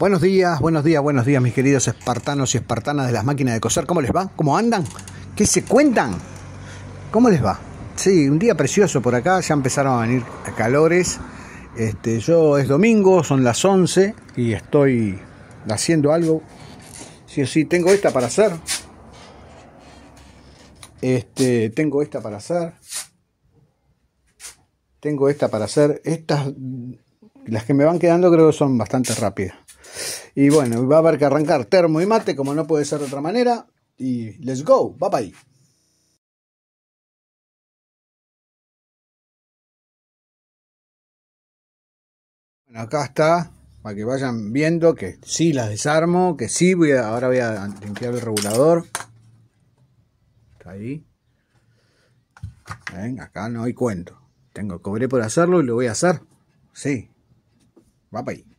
Buenos días, buenos días, buenos días, mis queridos espartanos y espartanas de las máquinas de coser. ¿Cómo les va? ¿Cómo andan? ¿Qué se cuentan? ¿Cómo les va? Sí, un día precioso por acá, ya empezaron a venir calores. Este, yo es domingo, son las 11 y estoy haciendo algo. Sí o sí, tengo esta para hacer. Este, tengo esta para hacer. Tengo esta para hacer. Estas, las que me van quedando creo que son bastante rápidas. Y bueno, va a haber que arrancar termo y mate, como no puede ser de otra manera. Y let's go, bye bye. Bueno, acá está, para que vayan viendo que sí las desarmo, que sí, voy ahora voy a limpiar el regulador. Está ahí. ¿Ven? Acá no hay cuento. Tengo, cobré por hacerlo y lo voy a hacer. Sí. Va para ahí.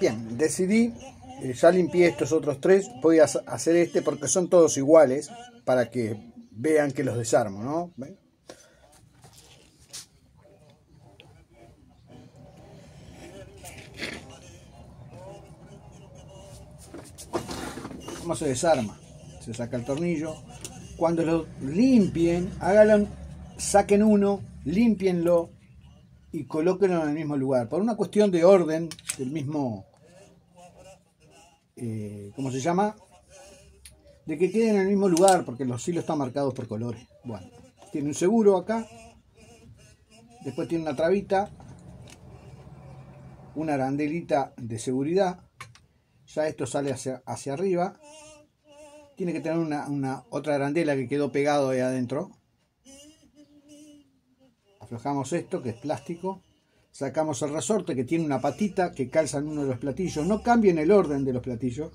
Bien, decidí, eh, ya limpié estos otros tres, voy a hacer este porque son todos iguales para que vean que los desarmo, ¿no? ¿Cómo se desarma? Se saca el tornillo. Cuando lo limpien, háganlo, saquen uno, limpienlo y colóquenlo en el mismo lugar. Por una cuestión de orden del mismo eh, ¿cómo se llama? De que queden en el mismo lugar, porque los hilos están marcados por colores. Bueno, tiene un seguro acá, después tiene una trabita, una arandelita de seguridad, ya esto sale hacia, hacia arriba, tiene que tener una, una, otra arandela que quedó pegado ahí adentro. Aflojamos esto, que es plástico, sacamos el resorte que tiene una patita que calza en uno de los platillos. No cambien el orden de los platillos.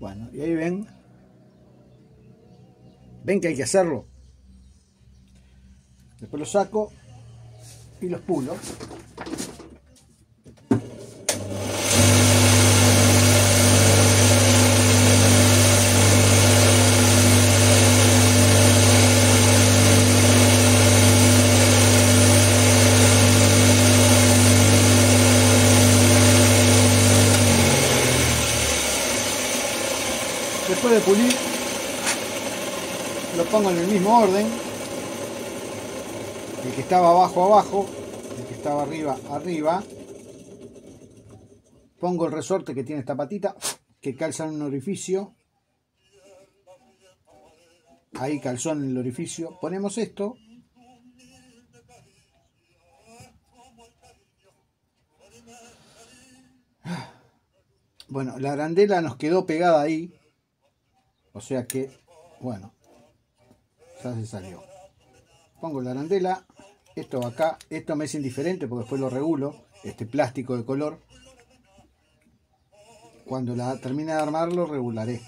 Bueno, y ahí ven. Ven que hay que hacerlo. Después lo saco y los pulo. Pulir, lo pongo en el mismo orden. El que estaba abajo, abajo. El que estaba arriba, arriba. Pongo el resorte que tiene esta patita, que calza en un orificio. Ahí calzó en el orificio. Ponemos esto. Bueno, la arandela nos quedó pegada ahí. O sea que, bueno, ya se salió. Pongo la arandela, esto acá, esto me es indiferente porque después lo regulo, este plástico de color. Cuando la termine de armarlo, regularé.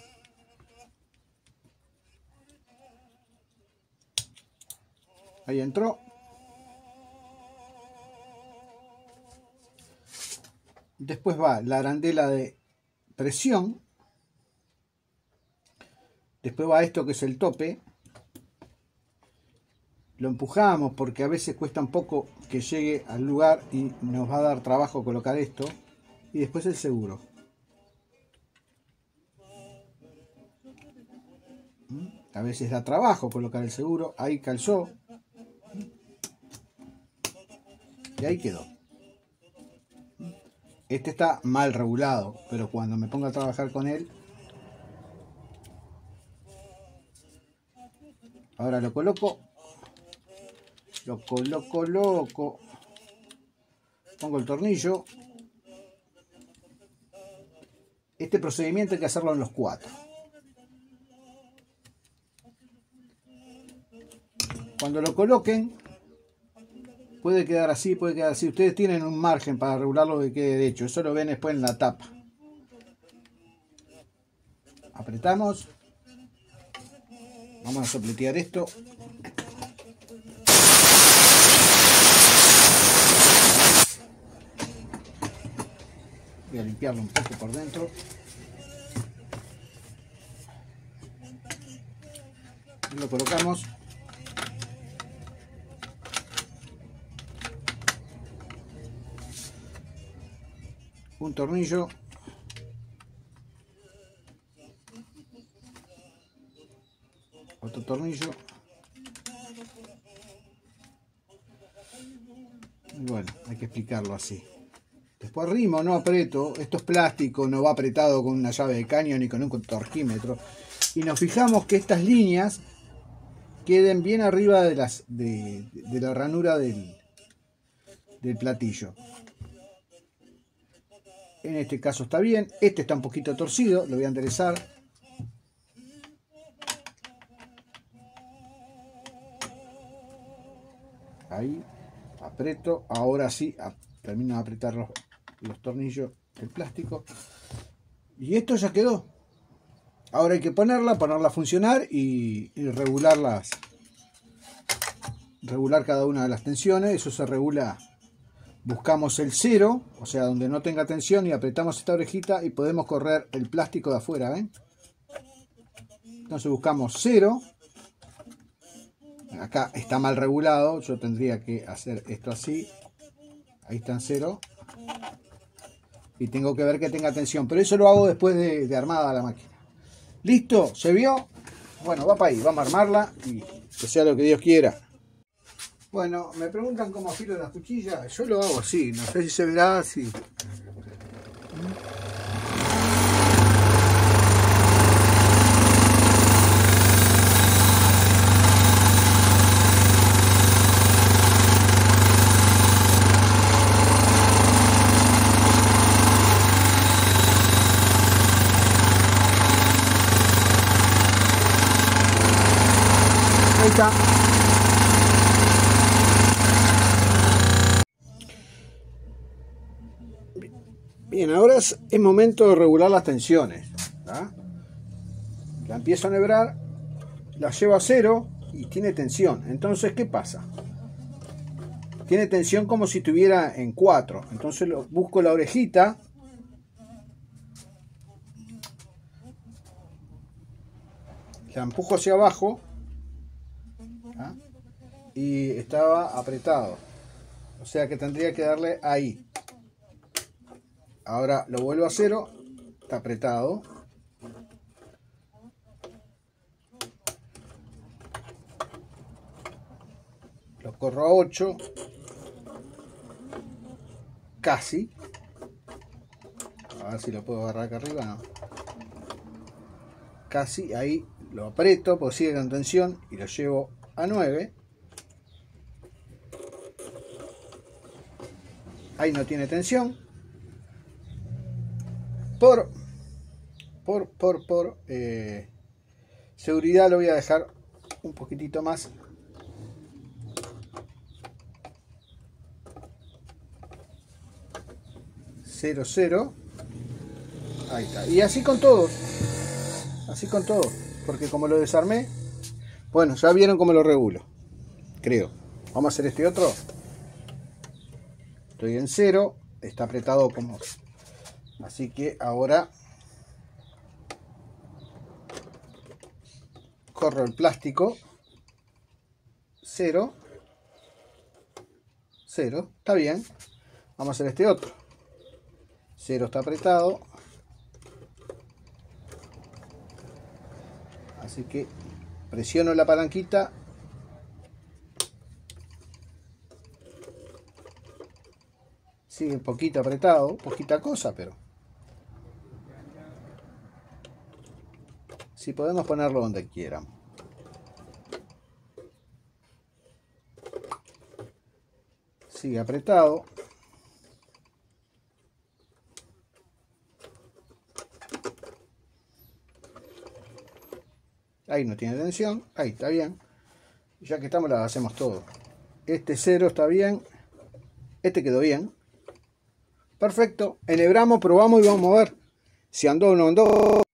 Ahí entró. Después va la arandela de presión Después va esto que es el tope. Lo empujamos porque a veces cuesta un poco que llegue al lugar y nos va a dar trabajo colocar esto. Y después el seguro. ¿Mm? A veces da trabajo colocar el seguro. Ahí calzó. Y ahí quedó. Este está mal regulado, pero cuando me ponga a trabajar con él Ahora lo coloco. Lo coloco, loco. Pongo el tornillo. Este procedimiento hay que hacerlo en los cuatro. Cuando lo coloquen, puede quedar así, puede quedar así. Ustedes tienen un margen para regularlo que quede de hecho. Eso lo ven después en la tapa. Apretamos. Vamos a sopletear esto. Voy a limpiarlo un poco por dentro. Lo colocamos. un tornillo tornillo. Y bueno hay que explicarlo así. Después rimo no aprieto. Esto es plástico no va apretado con una llave de caño ni con un torquímetro. Y nos fijamos que estas líneas queden bien arriba de las de, la ranura del, del platillo. En este caso está bien. Este está un poquito torcido, lo voy a enderezar. Ahí, aprieto. Ahora sí, termino de apretar los, tornillos del plástico. Y esto ya quedó. Ahora hay que ponerla, ponerla a funcionar y, y regularlas. Regular cada una de las tensiones. Eso se regula buscamos el cero, o sea, donde no tenga tensión y apretamos esta orejita y podemos correr el plástico de afuera, ¿ven? Entonces buscamos cero. Acá está mal regulado, yo tendría que hacer esto así. Ahí está en cero. Y tengo que ver que tenga tensión, pero eso lo hago después de, armada la máquina. ¿Listo? ¿Se vio? Bueno, va para ahí, vamos a armarla y que sea lo que Dios quiera. Bueno, me preguntan cómo afilo las cuchillas. Yo lo hago así, no sé si se verá así. Ahí está. Ahora es, momento de regular las tensiones. La empiezo a nebrar, la llevo a cero y tiene tensión. Entonces, ¿qué pasa? Tiene tensión como si estuviera en 4. Entonces busco la orejita. La empujo hacia abajo. Y estaba apretado. O sea que tendría que darle ahí. Ahora lo vuelvo a cero. Está apretado. Lo corro a 8. Casi. A ver si lo puedo agarrar acá arriba. No. Casi. Ahí lo aprieto. Pues sigue con tensión. Y lo llevo a 9. Ahí no tiene tensión por, por, por, por eh, seguridad lo voy a dejar un poquitito más. Cero, cero. Ahí está. Y así con todo. Así con todo. Porque como lo desarmé, bueno, ya vieron cómo lo regulo. Creo. Vamos a hacer este otro. Estoy en cero. Está apretado como Así que ahora corro el plástico. Cero. Cero. Está bien. Vamos a hacer este otro. Cero está apretado. Así que presiono la palanquita. Sigue un poquito apretado, poquita cosa, pero Si podemos ponerlo donde quieran. Sigue apretado. Ahí no tiene tensión. Ahí está bien. Ya que estamos, la hacemos todo. Este cero está bien. Este quedó bien. Perfecto. Enhebramos, probamos y vamos a ver si andó o no andó.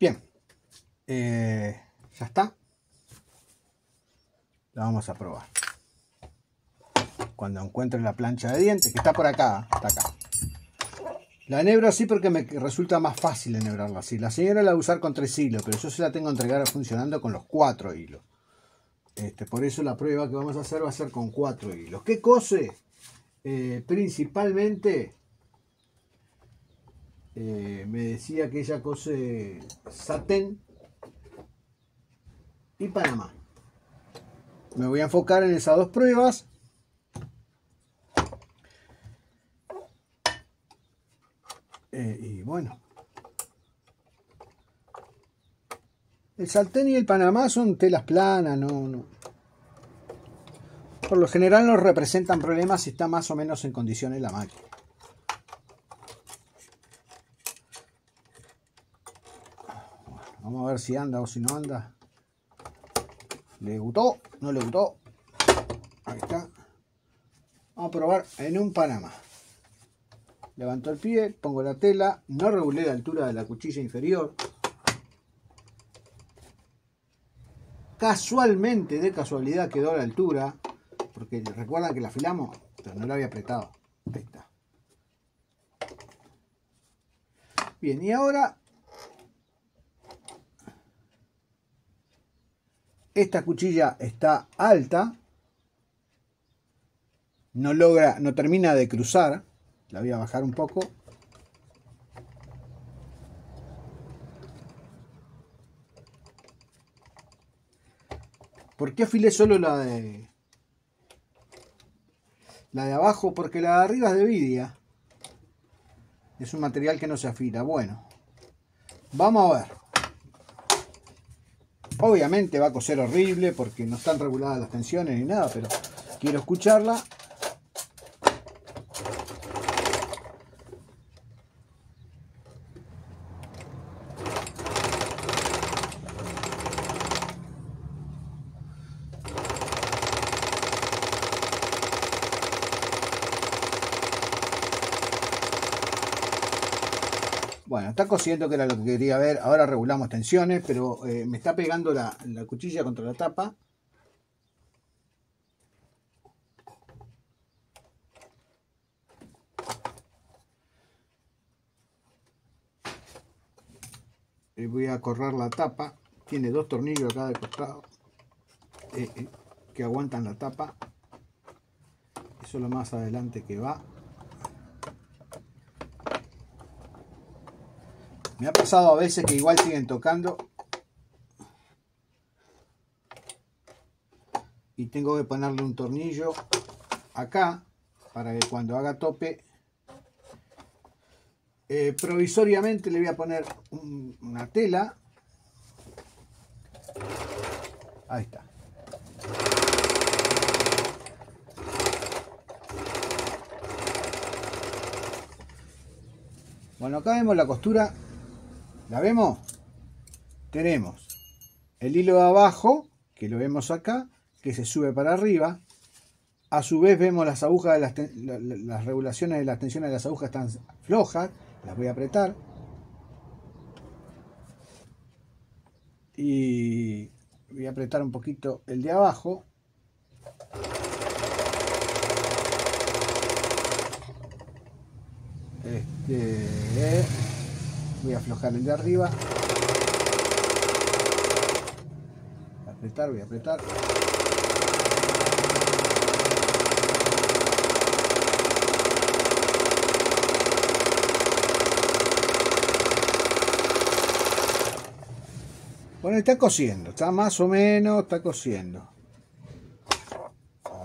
Bien. Eh, ya está. La vamos a probar. Cuando encuentre la plancha de dientes, que está por acá, está acá. La enhebro así porque me resulta más fácil enhebrarla así. La señora la va a usar con tres hilos, pero yo se la tengo entregar funcionando con los cuatro hilos. Este, por eso la prueba que vamos a hacer va a ser con cuatro hilos. ¿Qué cose? Eh, principalmente eh, me decía que ella cose satén y Panamá. Me voy a enfocar en esas dos pruebas. Eh, y bueno. El satén y el Panamá son telas planas, no, no. Por lo general no representan problemas si está más o menos en condiciones la máquina. Vamos a ver si anda o si no anda. ¿Le gustó? ¿No le gustó? Ahí está. Vamos a probar en un Panamá. Levanto el pie, pongo la tela, no regulé la altura de la cuchilla inferior. Casualmente, de casualidad, quedó la altura. Porque recuerdan que la afilamos, pero no la había apretado. Ahí está. Bien, y ahora esta cuchilla está alta, no logra, no termina de cruzar, la voy a bajar un poco. ¿Por qué afilé solo la de la de abajo? Porque la de arriba es de vidia. Es un material que no se afila. Bueno, vamos a ver. Obviamente va a coser horrible porque no están reguladas las tensiones ni nada, pero quiero escucharla Bueno, está cosiendo, que era lo que quería ver. Ahora regulamos tensiones, pero eh, me está pegando la, la cuchilla contra la tapa. Y voy a correr la tapa. Tiene dos tornillos acá de costado eh, eh, que aguantan la tapa. Eso es lo más adelante que va. Me ha pasado a veces que igual siguen tocando. Y tengo que ponerle un tornillo acá para que cuando haga tope eh, provisoriamente le voy a poner una tela. Ahí está. Bueno acá vemos la costura ¿La vemos? Tenemos el hilo de abajo, que lo vemos acá, que se sube para arriba. A su vez vemos las agujas, de las, las regulaciones de las tensiones de las agujas están flojas. Las voy a apretar. Y voy a apretar un poquito el de abajo. Este, voy a aflojar el de arriba. Voy a apretar, voy a apretar. Bueno, está cosiendo, está más o menos, está cosiendo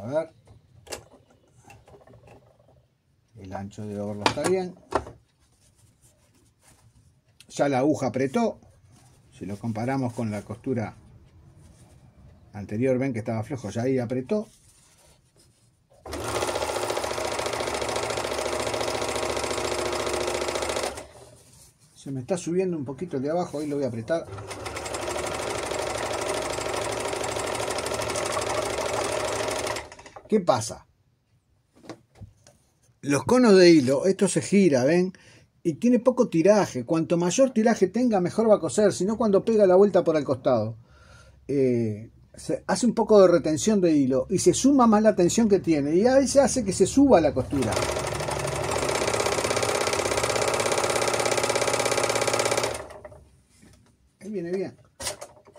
a ver. El ancho de horno está bien ya la aguja apretó. Si lo comparamos con la costura anterior, ven que estaba flojo, ya ahí apretó. Se me está subiendo un poquito el de abajo, ahí lo voy a apretar. ¿Qué pasa? Los conos de hilo, esto se gira, ¿ven? Y tiene poco tiraje. Cuanto mayor tiraje tenga, mejor va a coser, sino cuando pega la vuelta por el costado. Eh, se hace un poco de retención de hilo y se suma más la tensión que tiene y a veces hace que se suba la costura. Ahí viene bien.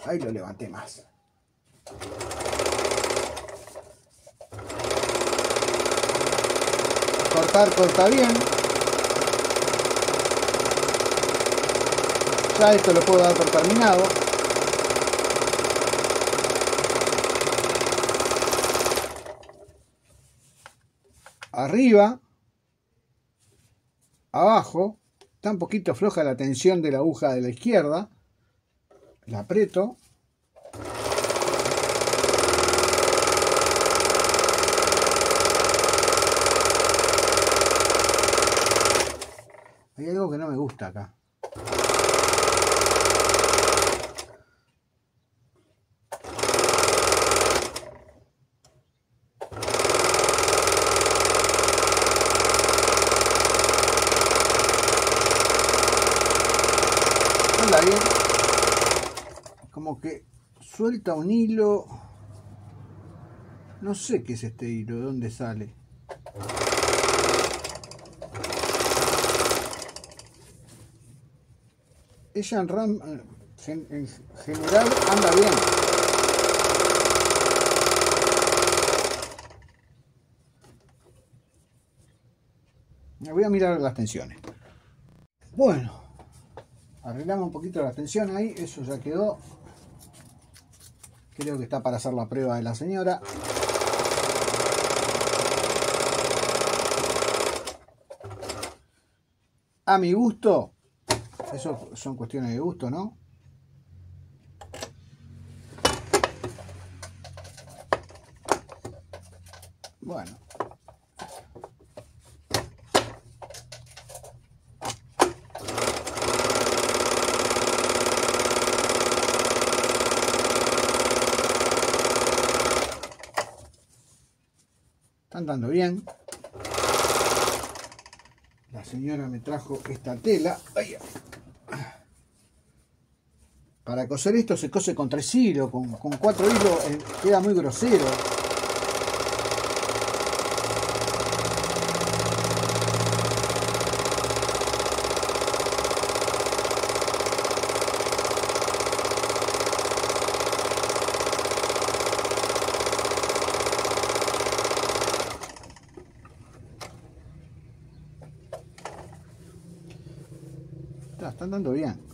Ahí lo levanté más. Cortar corta bien. Esto lo puedo dar por terminado. Arriba, abajo, está un poquito floja la tensión de la aguja de la izquierda. La aprieto. Hay algo que no me gusta acá. Anda bien. Como que suelta un hilo. No sé qué es este hilo, de dónde sale. ella en RAM en general anda bien. Me voy a mirar las tensiones. Bueno, arreglamos un poquito la tensión ahí, eso ya quedó. Creo que está para hacer la prueba de la señora. A mi gusto, eso son cuestiones de gusto, ¿no? Bueno. Están dando bien. La señora me trajo esta tela. Para coser esto se cose con tres hilos, con, cuatro hilos eh, queda muy grosero. Están dando bien.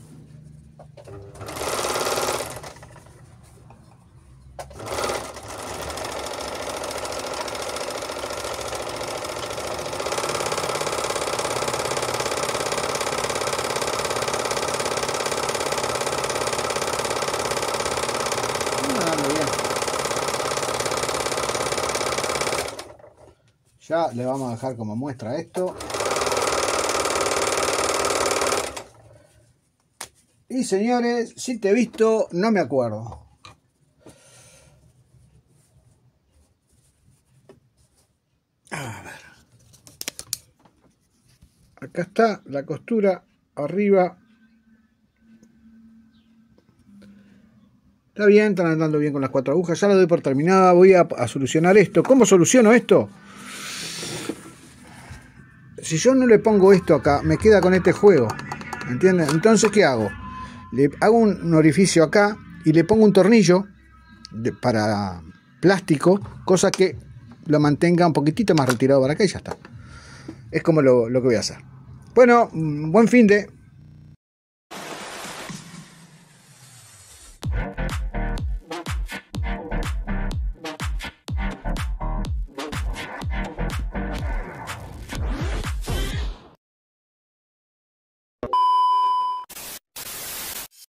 Ya le vamos a dejar como muestra esto. Y señores, si te he visto, no me acuerdo. A ver. Acá está la costura arriba. Está bien, están andando bien con las cuatro agujas. Ya la doy por terminada. Voy a, solucionar esto. ¿Cómo soluciono esto? si yo no le pongo esto acá, me queda con este juego. ¿Entiendes? Entonces, ¿qué hago? Le hago un orificio acá y le pongo un tornillo para plástico, cosa que lo mantenga un poquitito más retirado para acá y ya está. Es como lo, lo que voy a hacer. Bueno, buen fin de...